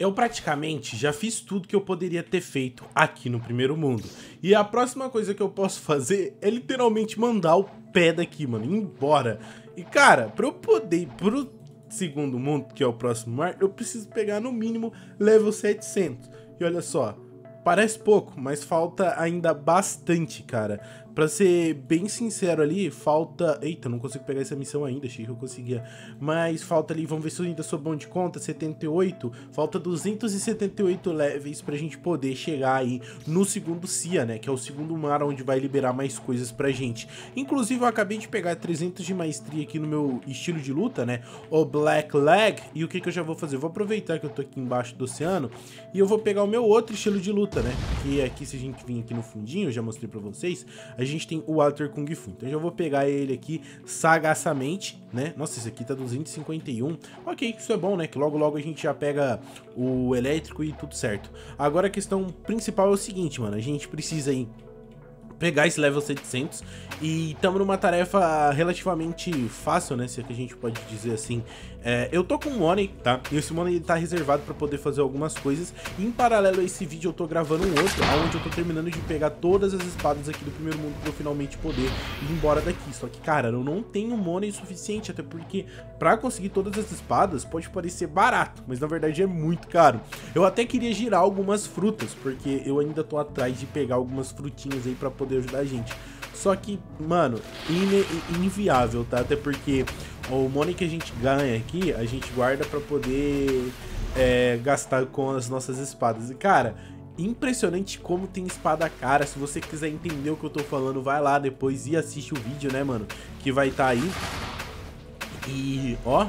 Eu praticamente já fiz tudo que eu poderia ter feito aqui no primeiro mundo. E a próxima coisa que eu posso fazer é literalmente mandar o pé daqui, mano, embora. E cara, pra eu poder ir pro segundo mundo, que é o próximo mar, eu preciso pegar no mínimo level 700. E olha só, parece pouco, mas falta ainda bastante, cara. Pra ser bem sincero ali, falta... Eita, não consigo pegar essa missão ainda, achei que eu conseguia. Mas falta ali, vamos ver se eu ainda sou bom de conta, 78. Falta 278 levels pra gente poder chegar aí no segundo CIA, né? Que é o segundo mar onde vai liberar mais coisas pra gente. Inclusive, eu acabei de pegar 300 de maestria aqui no meu estilo de luta, né? O Black Leg. E o que que eu já vou fazer? Eu vou aproveitar que eu tô aqui embaixo do oceano e eu vou pegar o meu outro estilo de luta, né? Que aqui, se a gente vir aqui no fundinho, eu já mostrei pra vocês a tem o Walter Kung Fu. Então eu já vou pegar ele aqui sagaçamente, né? Nossa, esse aqui tá 251. Ok, isso é bom, né? Que logo logo a gente já pega o elétrico e tudo certo. Agora a questão principal é o seguinte, mano. A gente precisa aí pegar esse level 700 e estamos numa tarefa relativamente fácil, né, se é que a gente pode dizer assim. É, eu tô com money, tá? E esse money tá reservado para poder fazer algumas coisas. E em paralelo a esse vídeo eu tô gravando um outro, onde eu tô terminando de pegar todas as espadas aqui do primeiro mundo pra eu finalmente poder ir embora daqui. Só que, cara, eu não tenho money suficiente, até porque pra conseguir todas as espadas pode parecer barato, mas na verdade é muito caro. Eu até queria girar algumas frutas, porque eu ainda tô atrás de pegar algumas frutinhas aí pra poder ajudar a gente. Só que, mano, in inviável, tá? Até porque o money que a gente ganha aqui, a gente guarda pra poder é, gastar com as nossas espadas. E, cara, impressionante como tem espada cara. Se você quiser entender o que eu tô falando, vai lá depois e assiste o vídeo, né, mano? Que vai estar tá aí. E, ó,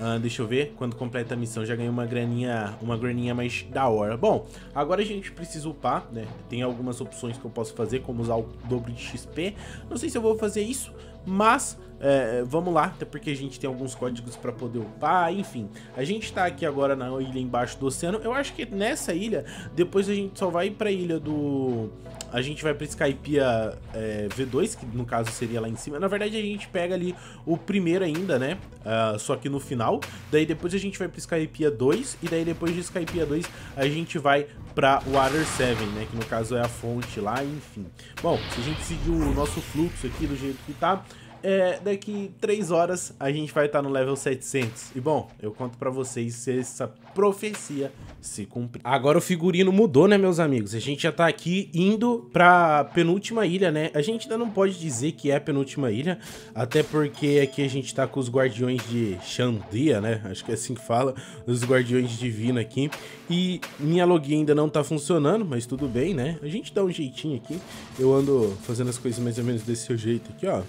Uh, deixa eu ver, quando completa a missão já ganhei uma graninha, uma graninha mais da hora. Bom, agora a gente precisa upar, né? Tem algumas opções que eu posso fazer, como usar o dobro de XP. Não sei se eu vou fazer isso, mas é, vamos lá, até porque a gente tem alguns códigos para poder upar, enfim. A gente tá aqui agora na ilha embaixo do oceano. Eu acho que nessa ilha, depois a gente só vai pra ilha do a gente vai para Skypiea é, V2, que no caso seria lá em cima. Na verdade, a gente pega ali o primeiro ainda, né? Uh, só que no final. Daí depois a gente vai para Skypiea 2, e daí depois de Skypiea 2 a gente vai para Water 7, né? Que no caso é a fonte lá, enfim. Bom, se a gente seguir o nosso fluxo aqui do jeito que tá, é, daqui 3 horas a gente vai estar tá no level 700. E bom, eu conto pra vocês se essa profecia se cumprir. Agora o figurino mudou, né, meus amigos? A gente já tá aqui indo pra penúltima ilha, né? A gente ainda não pode dizer que é a penúltima ilha, até porque aqui a gente tá com os guardiões de Xandia, né? Acho que é assim que fala, os guardiões divinos aqui. E minha login ainda não tá funcionando, mas tudo bem, né? A gente dá um jeitinho aqui. Eu ando fazendo as coisas mais ou menos desse jeito aqui, ó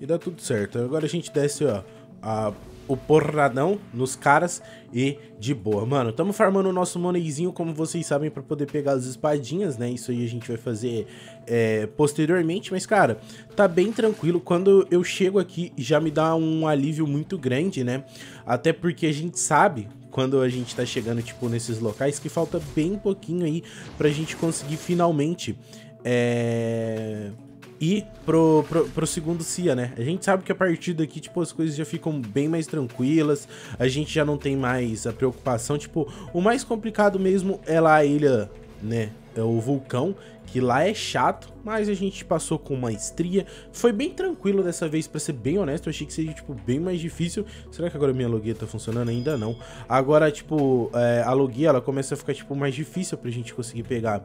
e dá tudo certo. Agora a gente desce, ó, a, o porradão nos caras e de boa. Mano, estamos farmando o nosso moneyzinho, como vocês sabem, para poder pegar as espadinhas, né? Isso aí a gente vai fazer é, posteriormente, mas, cara, tá bem tranquilo. Quando eu chego aqui, já me dá um alívio muito grande, né? Até porque a gente sabe quando a gente tá chegando, tipo, nesses locais, que falta bem pouquinho aí pra gente conseguir finalmente é, e pro, pro, pro, segundo CIA, né? A gente sabe que a partir daqui, tipo, as coisas já ficam bem mais tranquilas, a gente já não tem mais a preocupação, tipo, o mais complicado mesmo é lá a ilha, né? É o vulcão, que lá é chato, mas a gente passou com maestria. Foi bem tranquilo dessa vez, pra ser bem honesto, eu achei que seria, tipo, bem mais difícil. Será que agora minha logia tá funcionando? Ainda não. Agora, tipo, é, a logia, ela começa a ficar, tipo, mais difícil pra gente conseguir pegar.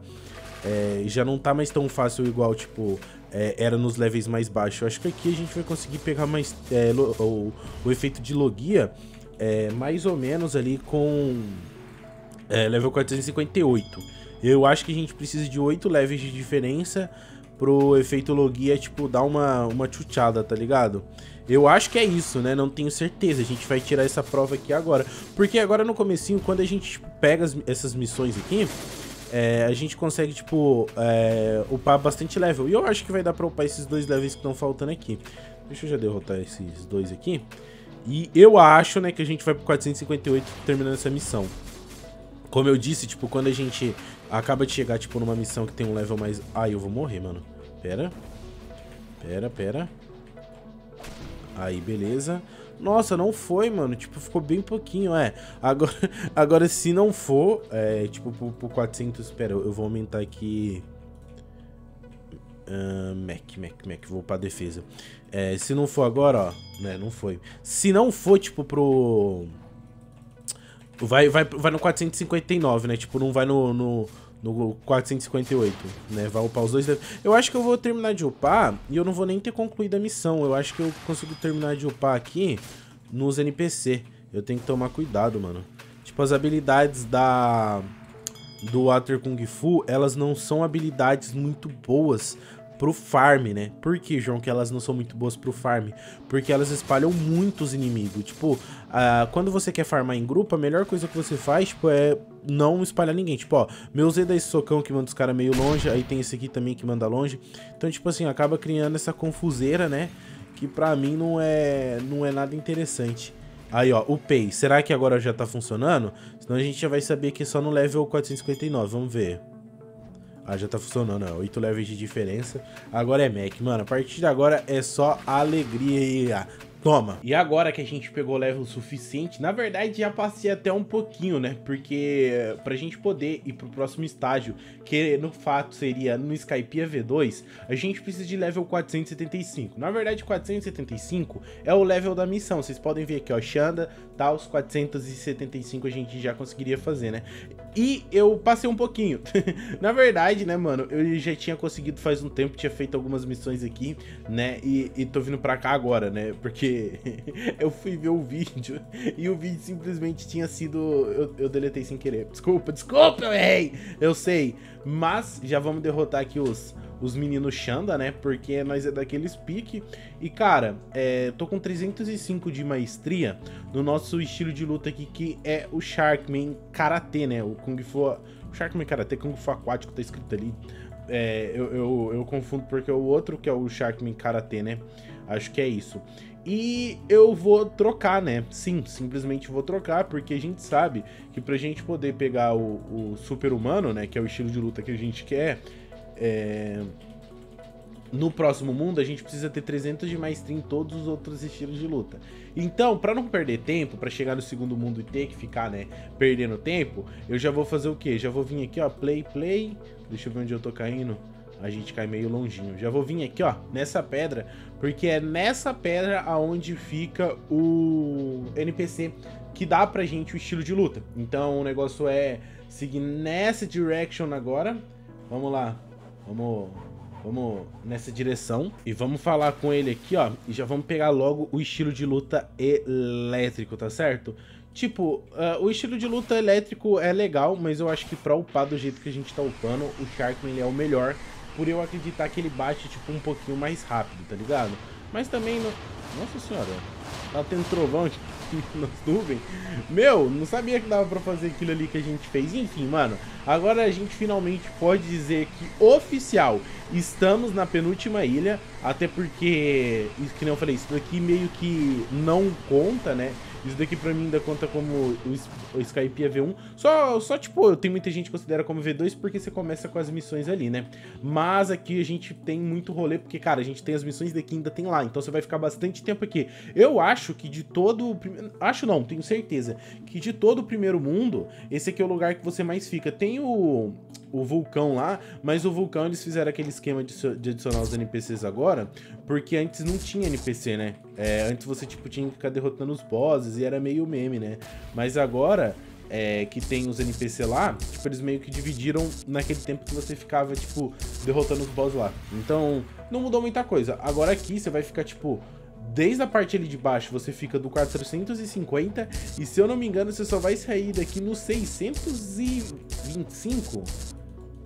É, já não tá mais tão fácil igual, tipo, é, era nos levels mais baixos. Eu acho que aqui a gente vai conseguir pegar mais é, o, o, efeito de logia é, mais ou menos ali com é, level 458. Eu acho que a gente precisa de 8 levels de diferença pro efeito logia, tipo, dar uma, uma chuchada, tá ligado? Eu acho que é isso, né? Não tenho certeza. A gente vai tirar essa prova aqui agora. Porque agora no comecinho, quando a gente pega as, essas missões aqui, é, a gente consegue, tipo, é, upar bastante level. E eu acho que vai dar pra upar esses dois levels que estão faltando aqui. Deixa eu já derrotar esses dois aqui. E eu acho, né, que a gente vai pro 458 terminando essa missão. Como eu disse, tipo, quando a gente acaba de chegar, tipo, numa missão que tem um level mais... Ai, eu vou morrer, mano. Pera. Pera, pera. Aí, beleza. Nossa, não foi, mano. Tipo, ficou bem pouquinho, é. Agora, agora se não for, é, tipo, por, por 400... Espera, eu vou aumentar aqui... Uh, Mac, Mac, Mac, vou pra defesa. É, se não for agora, ó, né, não foi. Se não for, tipo, pro... Vai, vai, vai no 459, né? Tipo, não vai no, no, no 458, né? Vai upar os dois. Eu acho que eu vou terminar de upar e eu não vou nem ter concluído a missão. Eu acho que eu consigo terminar de upar aqui nos NPC. Eu tenho que tomar cuidado, mano. Tipo, as habilidades da do Water Kung Fu, elas não são habilidades muito boas pro farm, né? Por que, João, que elas não são muito boas pro farm? Porque elas espalham muitos inimigos. Tipo, uh, quando você quer farmar em grupo, a melhor coisa que você faz, tipo, é não espalhar ninguém. Tipo, ó, meu Z dá esse socão que manda os caras meio longe, aí tem esse aqui também que manda longe. Então, tipo assim, acaba criando essa confuseira, né? Que pra mim não é, não é nada interessante. Aí, ó, o Pay. Será que agora já tá funcionando? Senão a gente já vai saber que é só no level 459. Vamos ver. Ah, já tá funcionando, ó. 8 levels de diferença. Agora é Mac. Mano, a partir de agora é só alegria. Toma. E agora que a gente pegou level suficiente, na verdade já passei até um pouquinho, né? Porque pra gente poder ir pro próximo estágio, que no fato seria no Skypiea V2, a gente precisa de level 475. Na verdade, 475 é o level da missão. Vocês podem ver aqui, ó, Xanda, tal, os 475 a gente já conseguiria fazer, né? E eu passei um pouquinho. na verdade, né, mano, eu já tinha conseguido faz um tempo, tinha feito algumas missões aqui, né? E, e tô vindo pra cá agora, né? Porque eu fui ver o vídeo e o vídeo simplesmente tinha sido. Eu, eu deletei sem querer. Desculpa, desculpa, eu errei! Eu sei. Mas já vamos derrotar aqui os, os meninos Xanda, né? Porque nós é daqueles pique. E, cara, é, tô com 305 de maestria no nosso estilo de luta aqui, que é o Sharkman Karate, né? O Kung Fu... Sharkman Karate, Kung Fu Aquático, tá escrito ali. É, eu, eu, eu confundo porque é o outro que é o Sharkman Karate, né? Acho que é isso. E eu vou trocar, né? Sim, simplesmente vou trocar, porque a gente sabe que pra gente poder pegar o, o super-humano, né? Que é o estilo de luta que a gente quer, é... no próximo mundo a gente precisa ter 300 de maestria em todos os outros estilos de luta. Então, para não perder tempo, para chegar no segundo mundo e ter que ficar, né, perdendo tempo, eu já vou fazer o quê? Já vou vir aqui, ó, play, play. Deixa eu ver onde eu tô caindo a gente cai meio longinho. Já vou vir aqui, ó, nessa pedra, porque é nessa pedra aonde fica o NPC que dá pra gente o estilo de luta. Então o negócio é seguir nessa direction agora. Vamos lá, vamos, vamos nessa direção e vamos falar com ele aqui, ó, e já vamos pegar logo o estilo de luta elétrico, tá certo? Tipo, uh, o estilo de luta elétrico é legal, mas eu acho que pra upar do jeito que a gente tá upando, o Sharkman ele é o melhor por eu acreditar que ele bate, tipo, um pouquinho mais rápido, tá ligado? Mas também, não... nossa senhora, tá tendo trovão aqui nas nuvens. Meu, não sabia que dava pra fazer aquilo ali que a gente fez. Enfim, mano, agora a gente finalmente pode dizer que, oficial, estamos na penúltima ilha, até porque, que nem eu falei, isso daqui meio que não conta, né? Isso daqui pra mim ainda conta como o, Skype V1. Só, só, tipo, tem muita gente que considera como V2 porque você começa com as missões ali, né? Mas aqui a gente tem muito rolê, porque, cara, a gente tem as missões daqui ainda tem lá. Então você vai ficar bastante tempo aqui. Eu acho que de todo. Acho não, tenho certeza. Que de todo o primeiro mundo, esse aqui é o lugar que você mais fica. Tem o o vulcão lá, mas o vulcão eles fizeram aquele esquema de, de adicionar os NPCs agora, porque antes não tinha NPC, né? É, antes você, tipo, tinha que ficar derrotando os bosses e era meio meme, né? Mas agora, é, que tem os NPC lá, tipo, eles meio que dividiram naquele tempo que você ficava, tipo, derrotando os bosses lá. Então, não mudou muita coisa. Agora aqui você vai ficar, tipo, desde a parte ali de baixo você fica do 450 e se eu não me engano você só vai sair daqui no 625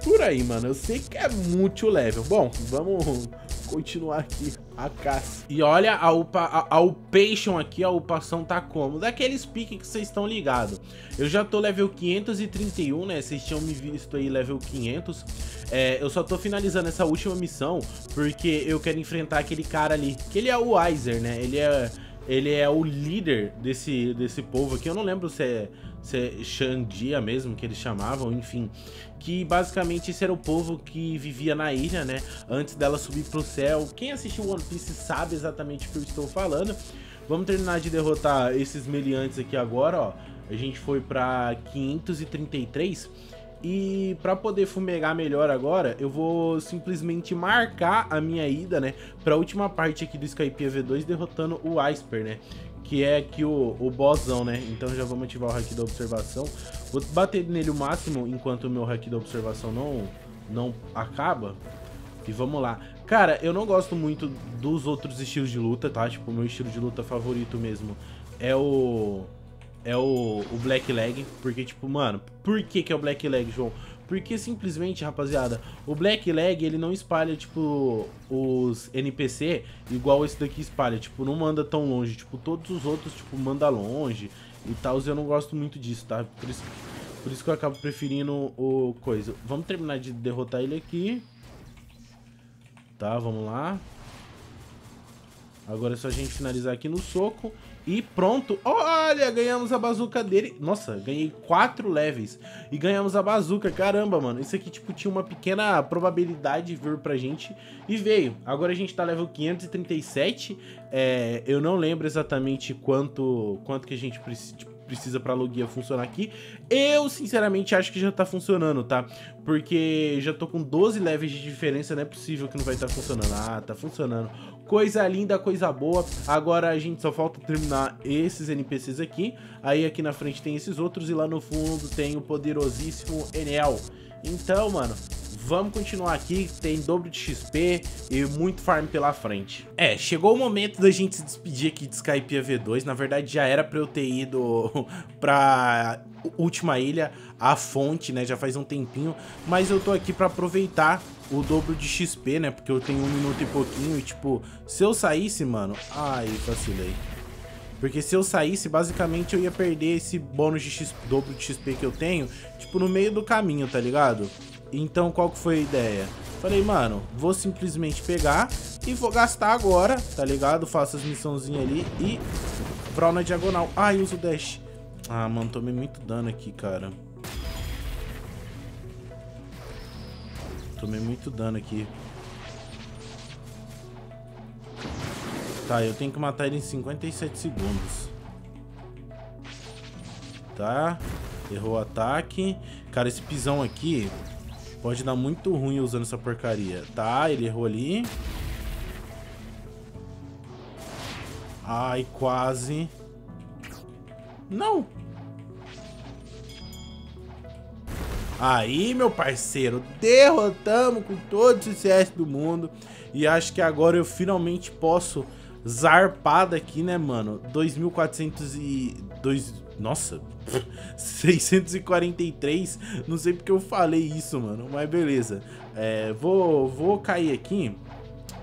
por aí, mano. Eu sei que é muito level. Bom, vamos continuar aqui a caça. E olha a, upa, a, a upation aqui, a upação tá como? Daqueles piques que vocês estão ligados. Eu já tô level 531, né? Vocês tinham me visto aí level 500. É, eu só tô finalizando essa última missão porque eu quero enfrentar aquele cara ali. Que ele é o Weiser, né? Ele é, ele é o líder desse, desse povo aqui. Eu não lembro se é Xandia mesmo, que eles chamavam, enfim. Que basicamente esse era o povo que vivia na ilha, né? Antes dela subir pro céu. Quem assistiu One Piece sabe exatamente o que eu estou falando. Vamos terminar de derrotar esses meliantes aqui agora, ó. A gente foi pra 533 e para poder fumegar melhor agora, eu vou simplesmente marcar a minha ida, né, para a última parte aqui do Skype V2 derrotando o Iceper, né? Que é aqui o, o bossão, né? Então já vamos ativar o hack da observação. Vou bater nele o máximo enquanto o meu hack da observação não, não acaba. E vamos lá. Cara, eu não gosto muito dos outros estilos de luta, tá? Tipo, o meu estilo de luta favorito mesmo é o é o, o Black Leg, porque, tipo, mano, por que que é o Black Leg, João? Porque simplesmente, rapaziada, o Black Leg, ele não espalha, tipo, os NPC igual esse daqui espalha. Tipo, não manda tão longe. Tipo, todos os outros, tipo, manda longe e tal. Eu não gosto muito disso, tá? Por isso, por isso que eu acabo preferindo o coisa. Vamos terminar de derrotar ele aqui. Tá, vamos lá. Agora é só a gente finalizar aqui no soco. E pronto. Olha, ganhamos a bazuca dele. Nossa, ganhei quatro levels. E ganhamos a bazuca. Caramba, mano. Isso aqui, tipo, tinha uma pequena probabilidade de vir pra gente. E veio. Agora a gente tá level 537. É, eu não lembro exatamente quanto, quanto que a gente precisa... Tipo, precisa pra logia funcionar aqui. Eu, sinceramente, acho que já tá funcionando, tá? Porque já tô com 12 levels de diferença, não é possível que não vai estar tá funcionando. Ah, tá funcionando. Coisa linda, coisa boa. Agora a gente só falta terminar esses NPCs aqui. Aí aqui na frente tem esses outros e lá no fundo tem o poderosíssimo Enel. Então, mano, Vamos continuar aqui, tem dobro de XP e muito farm pela frente. É, chegou o momento da gente se despedir aqui de Skype V2. Na verdade, já era pra eu ter ido pra última ilha, a fonte, né? Já faz um tempinho. Mas eu tô aqui pra aproveitar o dobro de XP, né? Porque eu tenho um minuto e pouquinho e, tipo, se eu saísse, mano... Ai, vacilei. Porque se eu saísse, basicamente eu ia perder esse bônus de dobro de XP que eu tenho, tipo, no meio do caminho, tá ligado? Então, qual que foi a ideia? Falei, mano, vou simplesmente pegar e vou gastar agora, tá ligado? Faço as missãozinhas ali e Brawl na diagonal. Ai, uso dash. Ah, mano, tomei muito dano aqui, cara. Tomei muito dano aqui. Tá, eu tenho que matar ele em 57 segundos. Tá. Errou o ataque. Cara, esse pisão aqui Pode dar muito ruim usando essa porcaria. Tá, ele errou ali. Ai, quase. Não. Aí, meu parceiro, derrotamos com todo o CS do mundo. E acho que agora eu finalmente posso zarpar daqui, né, mano? 2.400 e... Dois... Nossa, 643. Não sei porque eu falei isso, mano. Mas beleza. É, vou, vou cair aqui.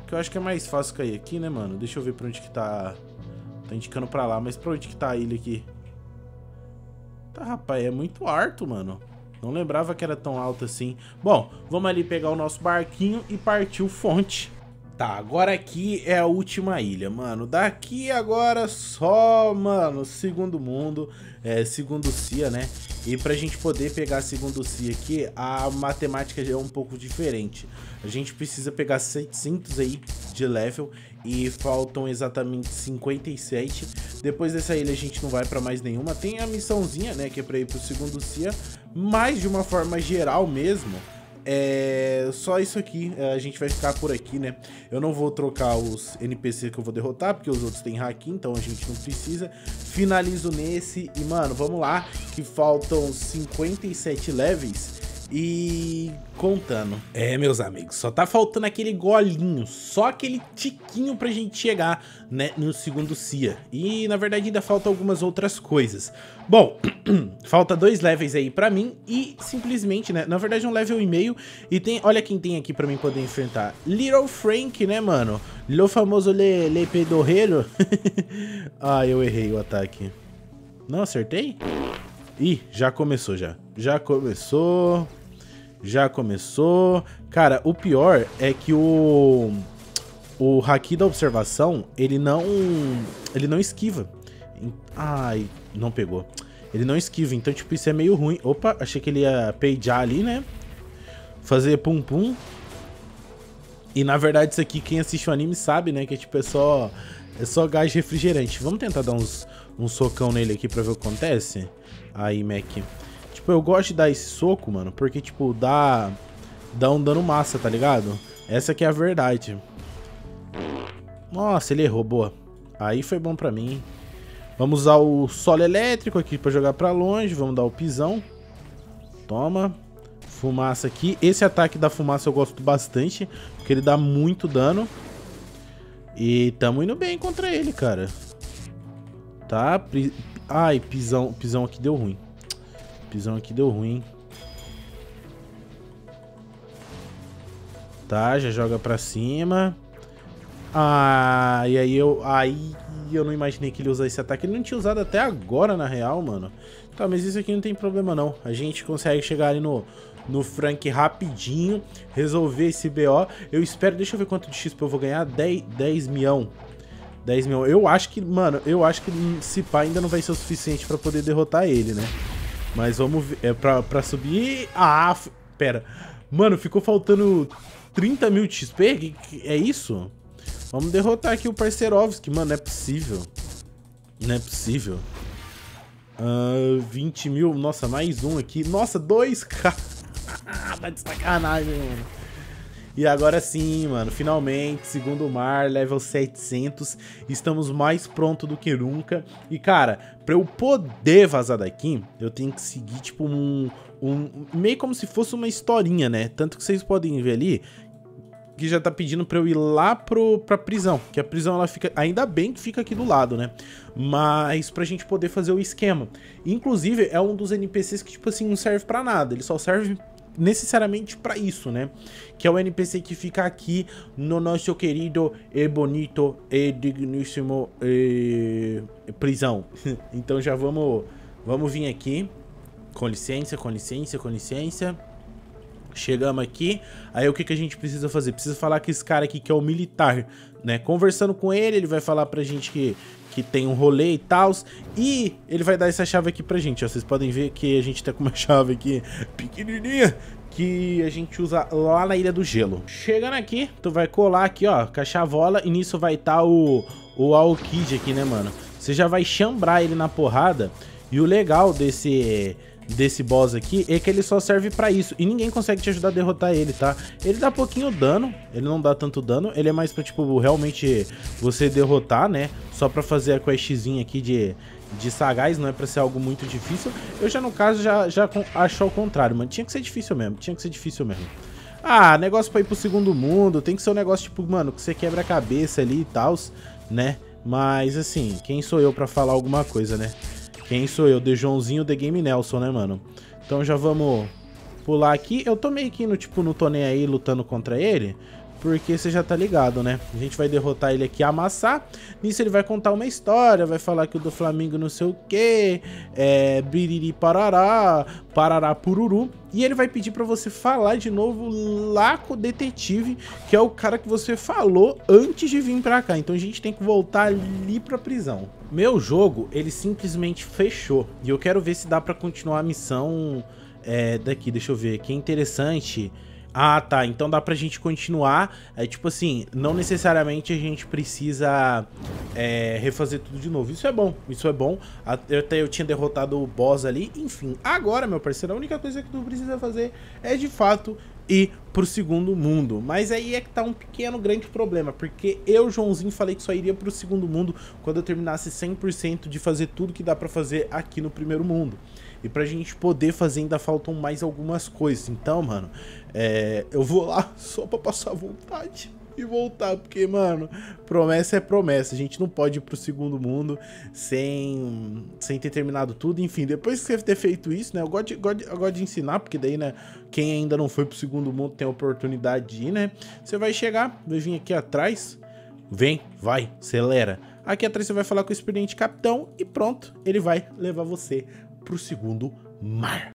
Que eu acho que é mais fácil cair aqui, né, mano? Deixa eu ver pra onde que tá... Tá indicando pra lá. Mas pra onde que tá a ilha aqui? Tá, rapaz. É muito alto, mano. Não lembrava que era tão alto assim. Bom, vamos ali pegar o nosso barquinho e partir o fonte. Tá, agora aqui é a última ilha, mano. Daqui agora só, mano, segundo mundo, é, segundo CIA, né? E pra gente poder pegar segundo CIA aqui, a matemática é um pouco diferente. A gente precisa pegar 700 aí de level e faltam exatamente 57. Depois dessa ilha a gente não vai pra mais nenhuma. Tem a missãozinha, né, que é pra ir pro segundo CIA, mas de uma forma geral mesmo é só isso aqui, é, a gente vai ficar por aqui, né? Eu não vou trocar os NPC que eu vou derrotar, porque os outros têm hack, então a gente não precisa. Finalizo nesse e, mano, vamos lá, que faltam 57 levels e contando. É, meus amigos, só tá faltando aquele golinho, só aquele tiquinho pra gente chegar, né, no segundo CIA. E, na verdade, ainda falta algumas outras coisas. Bom, falta dois levels aí pra mim e simplesmente, né, na verdade um level e meio e tem, olha quem tem aqui pra mim poder enfrentar. Little Frank, né, mano? O famoso Le, Le Pedorreiro. ah, eu errei o ataque. Não acertei? Ih, já começou já. Já começou já começou. Cara, o pior é que o o haki da observação, ele não ele não esquiva. Ai, não pegou. Ele não esquiva, então tipo isso é meio ruim. Opa, achei que ele ia peijar ali, né? Fazer pum pum. E na verdade isso aqui quem assiste o anime sabe, né, que tipo é só É só gás refrigerante. Vamos tentar dar uns, um socão nele aqui pra ver o que acontece? Aí, Mac. Tipo, eu gosto de dar esse soco, mano, porque, tipo, dá, dá um dano massa, tá ligado? Essa aqui é a verdade. Nossa, ele errou, boa. Aí foi bom pra mim. Vamos usar o solo elétrico aqui pra jogar pra longe. Vamos dar o pisão. Toma. Fumaça aqui. Esse ataque da fumaça eu gosto bastante, porque ele dá muito dano. E tamo indo bem contra ele, cara. Tá? Ai, pisão, pisão aqui deu ruim. Pisão aqui deu ruim. Tá, já joga pra cima. Ah, e aí eu, aí eu não imaginei que ele usasse esse ataque. Ele não tinha usado até agora, na real, mano. Tá, mas isso aqui não tem problema, não. A gente consegue chegar ali no, no Frank rapidinho, resolver esse BO. Eu espero, deixa eu ver quanto de XP eu vou ganhar. 10, 10 milhão. 10 milhões. Eu acho que, mano, eu acho que se pá ainda não vai ser o suficiente pra poder derrotar ele, né? Mas vamos ver. É pra, pra subir. Ah, pera. Mano, ficou faltando 30 mil de XP? É isso? Vamos derrotar aqui o Parceirovski. Mano, não é possível. Não é possível. Uh, ah, 20 mil. Nossa, mais um aqui. Nossa, dois, cara. tá de sacanagem, mano. E agora sim, mano, finalmente, segundo mar, level 700, estamos mais pronto do que nunca. E, cara, pra eu poder vazar daqui, eu tenho que seguir, tipo, um, um... Meio como se fosse uma historinha, né? Tanto que vocês podem ver ali que já tá pedindo pra eu ir lá pro, pra prisão. Que a prisão, ela fica... Ainda bem que fica aqui do lado, né? Mas pra gente poder fazer o esquema. Inclusive, é um dos NPCs que, tipo assim, não serve pra nada. Ele só serve necessariamente para isso, né? Que é o NPC que fica aqui no nosso querido e bonito e digníssimo e... prisão. então já vamos, vamos vir aqui. Com licença, com licença, com licença. Chegamos aqui, aí o que, que a gente precisa fazer? Precisa falar com esse cara aqui que é o militar, né? Conversando com ele, ele vai falar pra gente que, que tem um rolê e tal. E ele vai dar essa chave aqui pra gente, ó. Vocês podem ver que a gente tá com uma chave aqui pequenininha que a gente usa lá na Ilha do Gelo. Chegando aqui, tu vai colar aqui, ó, com a chavola e nisso vai estar tá o, o Aokid aqui, né, mano? Você já vai chambrar ele na porrada e o legal desse desse boss aqui é que ele só serve pra isso. E ninguém consegue te ajudar a derrotar ele, tá? Ele dá pouquinho dano, ele não dá tanto dano. Ele é mais pra, tipo, realmente você derrotar, né? Só pra fazer a questzinha aqui de, de sagaz, não é pra ser algo muito difícil. Eu já, no caso, já, já acho ao contrário, mano. Tinha que ser difícil mesmo, tinha que ser difícil mesmo. Ah, negócio pra ir pro segundo mundo, tem que ser um negócio, tipo, mano, que você quebra a cabeça ali e tal, né? Mas, assim, quem sou eu pra falar alguma coisa, né? Quem sou eu? The Joãozinho, The Game Nelson, né, mano? Então já vamos pular aqui. Eu tô meio que no, tipo, no tô nem aí lutando contra ele. Porque você já tá ligado, né? A gente vai derrotar ele aqui, amassar. Nisso ele vai contar uma história, vai falar que o do Flamengo não sei o que, é biriri parará, parará pururu. E ele vai pedir pra você falar de novo lá com o detetive, que é o cara que você falou antes de vir pra cá. Então a gente tem que voltar ali pra prisão. Meu jogo, ele simplesmente fechou. E eu quero ver se dá pra continuar a missão é, daqui. Deixa eu ver, que é interessante... Ah, tá. Então dá pra gente continuar. É tipo assim, não necessariamente a gente precisa é, refazer tudo de novo. Isso é bom, isso é bom. Até eu tinha derrotado o boss ali. Enfim, agora, meu parceiro, a única coisa que tu precisa fazer é de fato ir pro segundo mundo. Mas aí é que tá um pequeno grande problema, porque eu, Joãozinho, falei que só iria pro segundo mundo quando eu terminasse 100% de fazer tudo que dá pra fazer aqui no primeiro mundo. E pra gente poder fazer ainda faltam mais algumas coisas. Então, mano, é, eu vou lá só pra passar vontade e voltar, porque, mano, promessa é promessa. A gente não pode ir pro segundo mundo sem, sem ter terminado tudo. Enfim, depois que você ter feito isso, né? Eu gosto, de, gosto, eu gosto de ensinar, porque daí, né? Quem ainda não foi pro segundo mundo tem a oportunidade de ir, né? Você vai chegar, vai vir aqui atrás. Vem, vai, acelera. Aqui atrás você vai falar com o experiente capitão e pronto, ele vai levar você pro segundo mar.